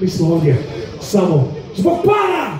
Mismolia. Samo. Zbog para!